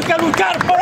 tenemos que luchar por